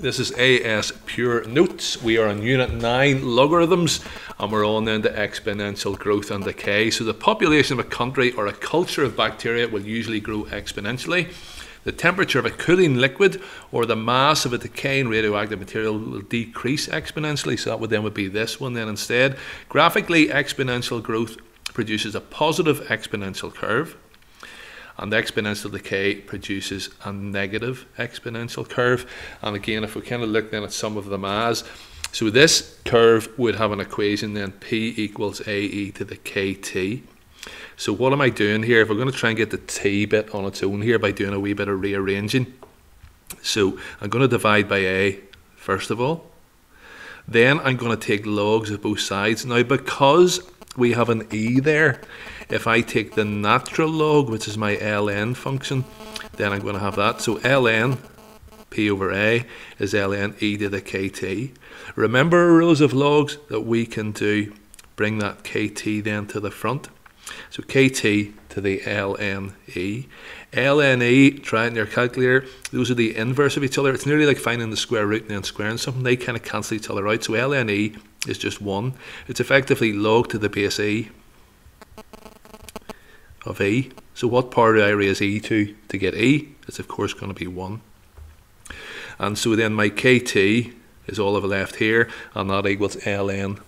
This is AS Pure Notes. We are on Unit 9 Logarithms and we're on then to exponential growth and decay. So the population of a country or a culture of bacteria will usually grow exponentially. The temperature of a cooling liquid or the mass of a decaying radioactive material will decrease exponentially. So that would then would be this one then instead. Graphically, exponential growth produces a positive exponential curve and the exponential decay produces a negative exponential curve. And again, if we kind of look then at some of them as, so this curve would have an equation then P equals AE to the KT. So what am I doing here? If we're going to try and get the T bit on its own here by doing a wee bit of rearranging. So I'm going to divide by A first of all. Then I'm going to take logs of both sides. Now because we have an E there, if I take the natural log, which is my ln function, then I'm going to have that. So ln p over a is ln e to the kt. Remember rules of logs that we can do, bring that kt then to the front. So kt to the ln e. ln e, try it in your calculator, those are the inverse of each other. It's nearly like finding the square root and then squaring something. They kind of cancel each other out. So ln e is just 1. It's effectively log to the base e of E. So what part of I raise E to to get E? It's of course going to be 1. And so then my KT is all I've left here, and that equals ln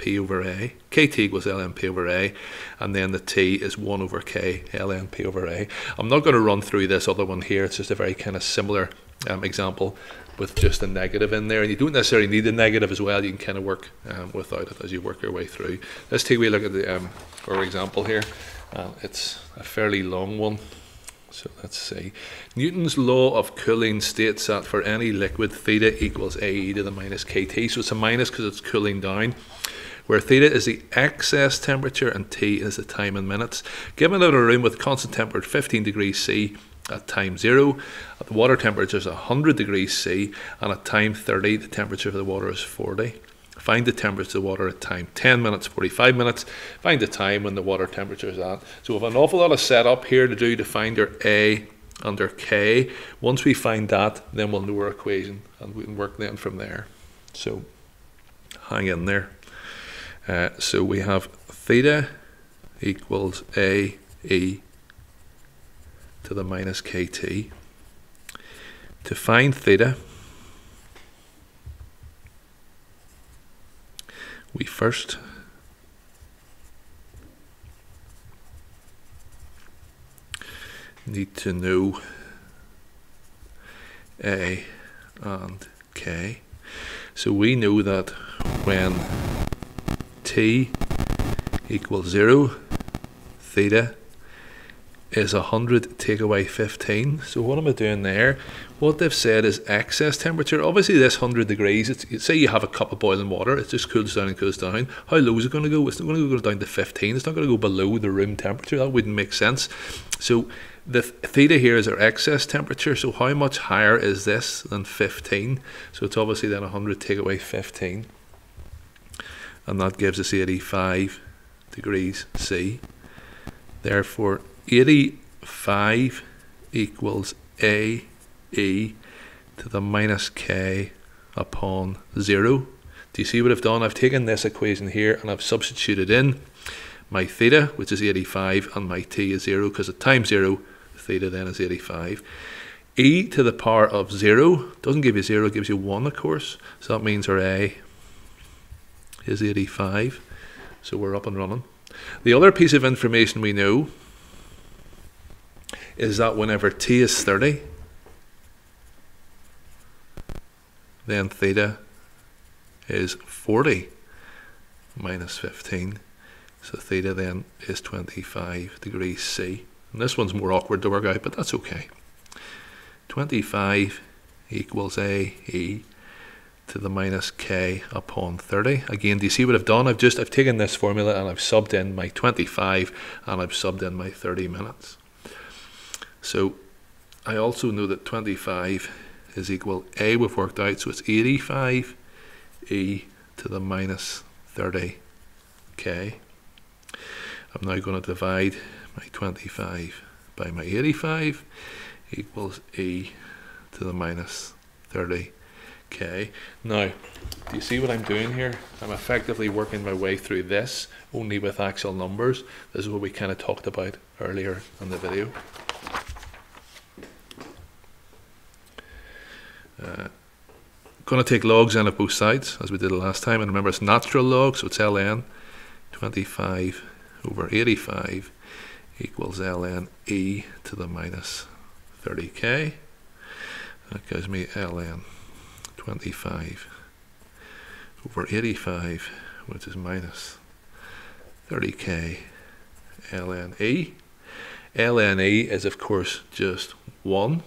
p over a. kt equals ln p over a, and then the t is 1 over k ln p over a. I'm not going to run through this other one here, it's just a very kind of similar um, example with just a negative in there. And you don't necessarily need a negative as well, you can kind of work um, without it as you work your way through. Let's take a look at the, um, our example here. Uh, it's a fairly long one. So let's see. Newton's law of cooling states that for any liquid, theta equals AE to the minus KT. So it's a minus because it's cooling down, where theta is the excess temperature and T is the time in minutes. Given that a room with constant temperature 15 degrees C at time 0, the water temperature is 100 degrees C, and at time 30, the temperature of the water is 40. Find the temperature of the water at time 10 minutes, 45 minutes. Find the time when the water temperature is at. So we have an awful lot of setup here to do to find our A under K. Once we find that, then we'll know our equation and we can work then from there. So hang in there. Uh, so we have theta equals A E to the minus KT. To find theta, we first need to know A and K. So we know that when T equals 0, theta is 100 take away 15. So what am I doing there? What they've said is excess temperature. Obviously this 100 degrees, it's, say you have a cup of boiling water, it just cools down and cools down. How low is it going to go? It's not going to go down to 15. It's not going to go below the room temperature. That wouldn't make sense. So the theta here is our excess temperature. So how much higher is this than 15? So it's obviously then 100 take away 15. And that gives us 85 degrees C. Therefore, 85 equals A E to the minus K upon 0. Do you see what I've done? I've taken this equation here and I've substituted in my theta, which is 85, and my t is 0, because at time 0, theta then is 85. e to the power of 0 doesn't give you 0, it gives you 1, of course. So that means our a is 85. So we're up and running. The other piece of information we know is that whenever t is 30, then theta is 40 minus 15. So theta then is 25 degrees C. And this one's more awkward to work out, but that's okay. 25 equals A E to the minus K upon 30. Again, do you see what I've done? I've just I've taken this formula and I've subbed in my 25 and I've subbed in my 30 minutes. So I also know that 25 is equal A we've worked out, so it's 85 E to the minus 30 K. I'm now going to divide my 25 by my 85 equals E to the minus 30 k. Now, do you see what I'm doing here? I'm effectively working my way through this only with actual numbers. This is what we kind of talked about earlier in the video. Uh, going to take logs in of both sides as we did the last time and remember it's natural log so it's ln 25 over 85 equals ln e to the minus 30k that gives me ln 25 over 85 which is minus 30k ln e ln e is of course just 1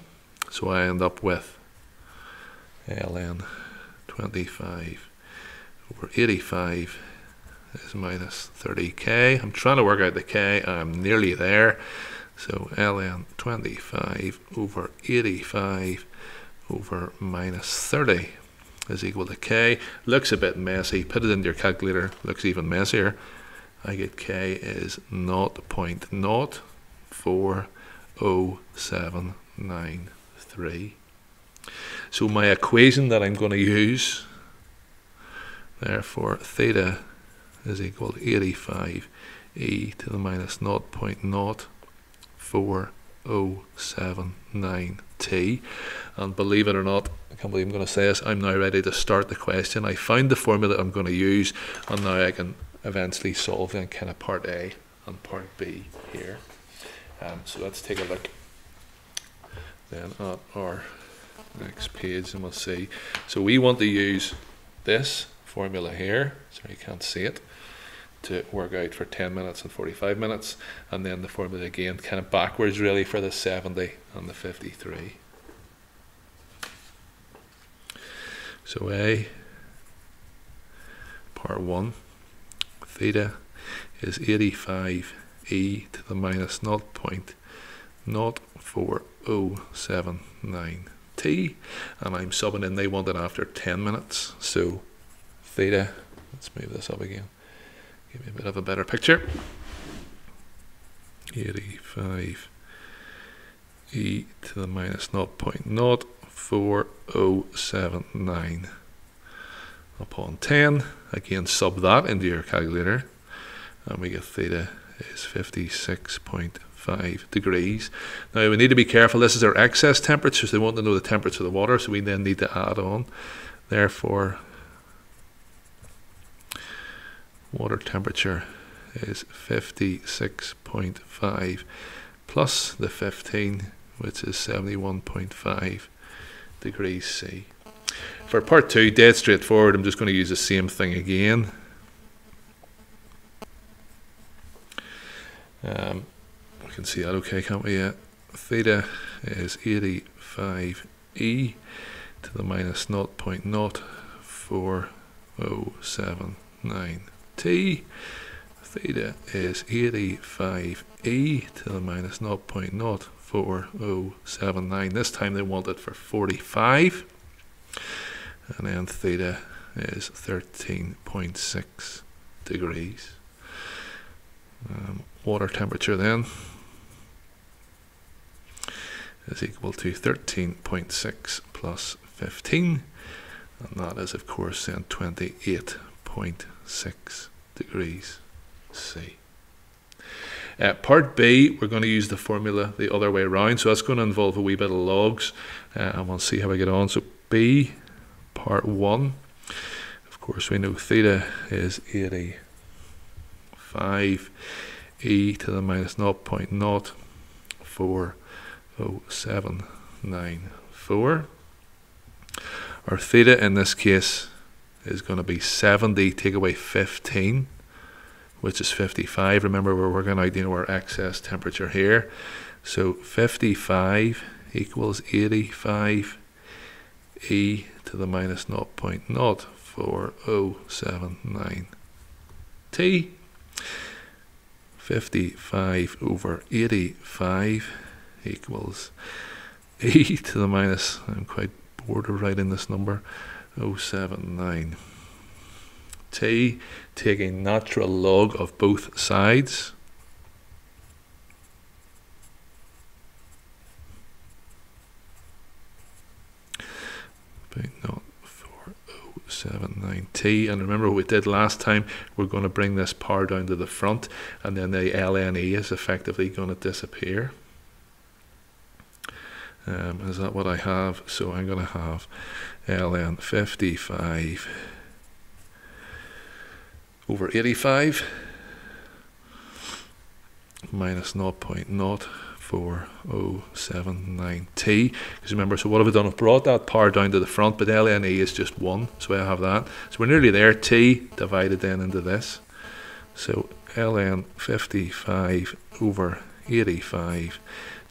so I end up with ln 25 over 85 is minus 30k. I'm trying to work out the k, I'm nearly there. So ln 25 over 85 over minus 30 is equal to k. Looks a bit messy. Put it into your calculator. Looks even messier. I get k is 0.04073. So my equation that I'm going to use, therefore theta is equal to 85 e to the minus 0.04079 t. And believe it or not, I can't believe I'm going to say this, I'm now ready to start the question. I found the formula I'm going to use, and now I can eventually solve then kind of part A and part B here. Um, so let's take a look then at our next page and we'll see. So we want to use this formula here, so you can't see it, to work out for 10 minutes and 45 minutes, and then the formula again, kind of backwards really for the 70 and the 53. So A, part 1, theta is 85 e to the minus 0.04079 t and I'm subbing in they want it after 10 minutes so theta let's move this up again give me a bit of a better picture 85 e to the minus 0.04079 upon 10 again sub that into your calculator and we get theta is 56.5 degrees. Now we need to be careful, this is our excess temperature, so they want to know the temperature of the water, so we then need to add on. Therefore, water temperature is 56.5 plus the 15, which is 71.5 degrees C. For part two, dead straightforward, I'm just going to use the same thing again. Um, can see that okay, can't we? Yeah. Theta is 85e to the minus 0.04079 t. Theta is 85e to the minus 0.04079. This time they want it for 45. And then theta is 13.6 degrees. Um, water temperature then is equal to 13.6 plus 15 and that is of course then 28.6 degrees C. Uh, part B, we're going to use the formula the other way around, so that's going to involve a wee bit of logs, uh, and we'll see how we get on. So B, part 1, of course we know theta is 85 e to the minus 0.04 0794. Our theta in this case is going to be 70, take away 15, which is 55. Remember, we're working out you know, our excess temperature here. So 55 equals 85 e to the minus 0.04079 t. 55 over 85 equals e to the minus, I'm quite bored of writing this number, 079. T, take a natural log of both sides. Point not 079t. And remember what we did last time, we're going to bring this power down to the front, and then the LNE is effectively going to disappear. Um, is that what I have? So I'm going to have ln 55 over 85 minus 0.0479t. Because remember, so what have I done? I've brought that power down to the front, but ln E is just 1, so I have that. So we're nearly there, t divided then into this. So ln 55 over 85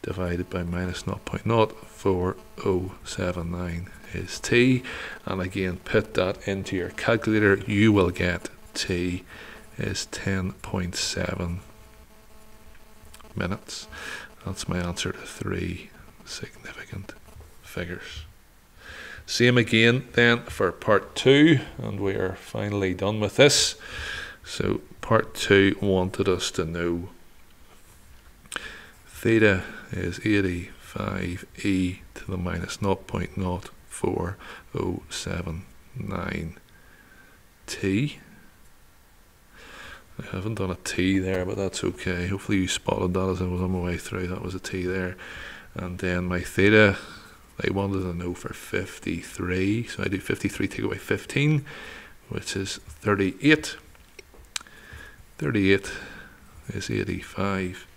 divided by minus 0.04079 is t. And again, put that into your calculator, you will get t is 10.7 minutes. That's my answer to three significant figures. Same again then for part two, and we are finally done with this. So part two wanted us to know theta is 85e to the minus 0.04079 t. I haven't done a T there, but that's okay. Hopefully you spotted that as I was on my way through. That was a T there. And then my theta, they wanted to know for 53. So I do 53 take away 15, which is 38. 38 is 85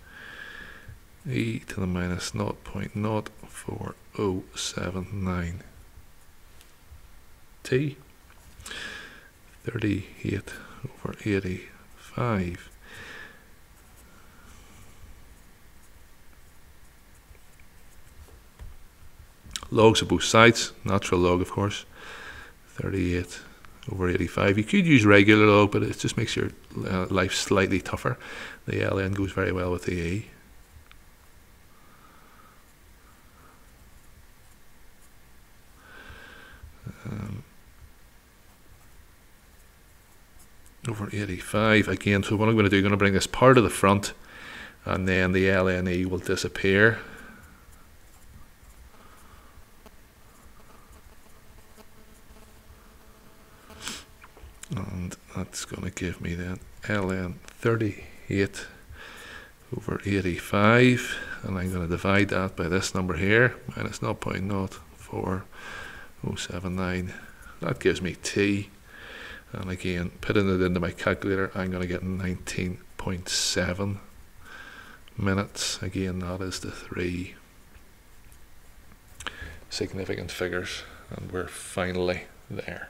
e to the minus 0.04079 t 38 over 85 Logs of both sides, natural log of course, 38 over 85. You could use regular log, but it just makes your uh, life slightly tougher. The ln goes very well with the e. over 85 again so what I'm going to do I'm going to bring this part of the front and then the LNE will disappear. And that's going to give me then ln 38 over 85 and I'm going to divide that by this number here minus 0.04079 that gives me t and again putting it into my calculator I'm going to get 19.7 minutes. Again that is the three significant figures and we're finally there